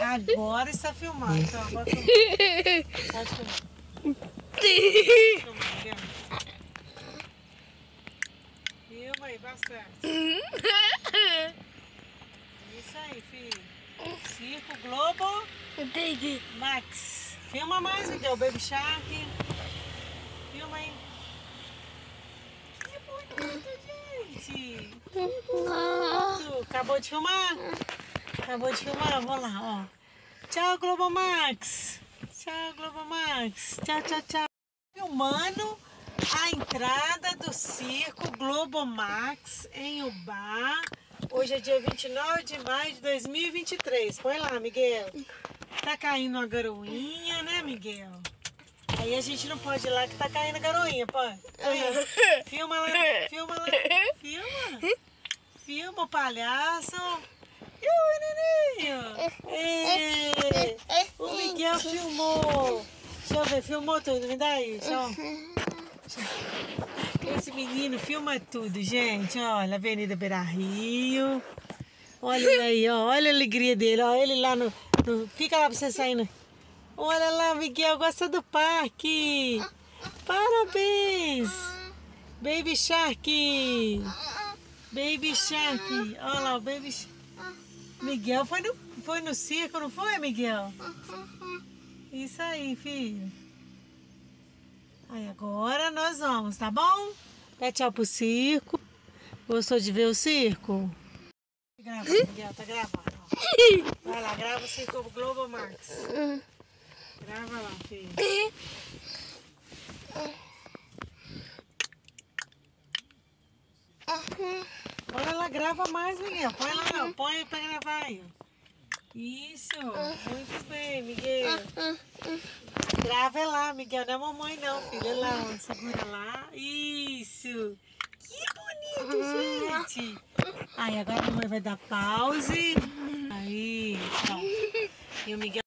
Agora está filmando. Então, bota... Pode filmar. Filma, aí, bastante. Isso aí, filho. Circo Globo Entendi. Max. Filma mais, Miguel. Baby Shark. Filma aí. Que bonito, gente. Bonito. Acabou de filmar? Acabou de filmar? Vamos lá, ó. Tchau, Globo Max. Tchau, Globo Max. Tchau, tchau, tchau. Filmando a entrada do circo Globo Max em Ubá. Hoje é dia 29 de maio de 2023. Põe lá, Miguel. Tá caindo uma garoinha, né, Miguel? Aí a gente não pode ir lá que tá caindo a garoinha, pô. Filma lá, filma lá. Filma. Filma o palhaço. E o menininho? Ê, O Miguel filmou. Deixa eu ver, filmou tudo. Me dá aí, eu... Esse menino filma tudo, gente. Olha, Avenida Beira Rio. Olha ele aí, ó. Olha a alegria dele, ó. Ele lá no. no- Fica lá pra você saindo. Olha lá, Miguel, gosta do parque. Parabéns. Baby Shark. Baby Shark. Olha lá, o Baby Shark. Miguel foi no, foi no circo, não foi, Miguel? Isso aí, filho. Aí agora nós vamos, tá bom? Dá tchau pro circo. Gostou de ver o circo? Grava, Miguel, tá gravando. ó. Vai lá, grava o circo Globo Max. Grava lá, filho. Grava mais, Miguel. Põe lá, ó. põe pra gravar aí. Isso, muito bem, Miguel. Grava é lá, Miguel. Não é mamãe não, filho. É lá, ó. segura lá. Isso. Que bonito, gente. Aí, agora a mamãe vai dar pause. Aí, pronto. E o Miguel